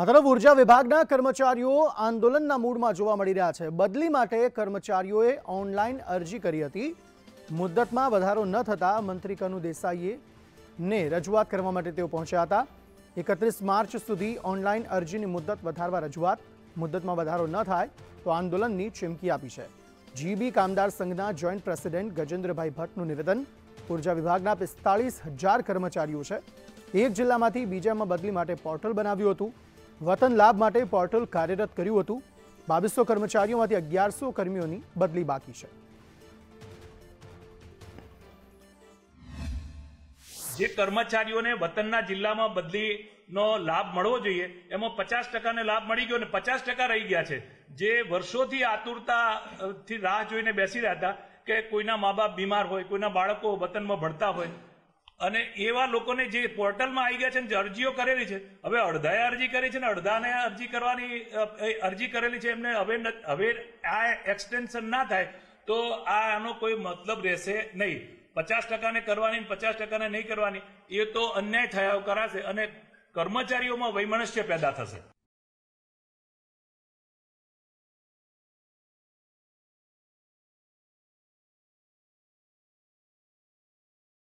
આ તરફ ઊર્જા વિભાગના કર્મચારીઓ આંદોલનના મૂડમાં જોવા મળી રહ્યા છે. બદલી માટે કર્મચારીઓએ ઓનલાઈન અરજી કરી હતી. મુદ્દતમાં વધારો ન થતાં મંત્રી કનુ દેસાઈએ ને રજૂઆત કરવા માટે તેઓ પહોંચ્યા હતા. એકત્રીસ માર્ચ સુધી ઓનલાઈન અરજીની મુદ્દત વધારવા રજૂઆત, મુદ્દતમાં વધારો ન થાય તો આંદોલનની ચીમકી આપી છે. જીબી કામદાર સંઘના જોઈન્ટ પ્રેસિડેન્ટ ગજેન્દ્રભાઈ ભટ્ટનું નિવેદન, ઊર્જા વિભાગના પિસ્તાળીસ હજાર કર્મચારીઓ છે. એક જિલ્લામાંથી બીજામાં બદલી માટે પોર્ટલ બનાવ્યું હતું. વતન લાભ માટે પોર્ટલ કાર્યરત કર્યું હતું. બાવીસો કર્મચારીઓમાંથી અગિયારસો કર્મીઓની બદલી બાકી છે. જે કર્મચારીઓને વતનના જિલ્લામાં બદલીનો લાભ મળવો જોઈએ, એમાં પચાસ ટકાને લાભ મળી ગયો અને પચાસ ટકા રહી ગયા છે. જે વર્ષોથી આતુરતાથી રાહ જોઈને બેસી રહ્યા હતા કે કોઈના મા બાપ બીમાર હોય, કોઈના બાળકો વતનમાં ભણતા હોય અને એવા લોકોને જે પોર્ટલમાં આવી ગયા છે જે અરજીઓ કરેલી છે, હવે અડધાએ અરજી કરી છે ને અડધાને અરજી કરવાની અરજી કરેલી છે એમને હવે હવે આ એક્સટેન્શન ના થાય તો આ આનો કોઈ મતલબ રહેશે નહીં. પચાસ ટકાને કરવાની પચાસ ટકાને નહીં કરવાની, એ તો અન્યાય થયા કરાશે અને કર્મચારીઓમાં વૈમનસ્ય પેદા થશે.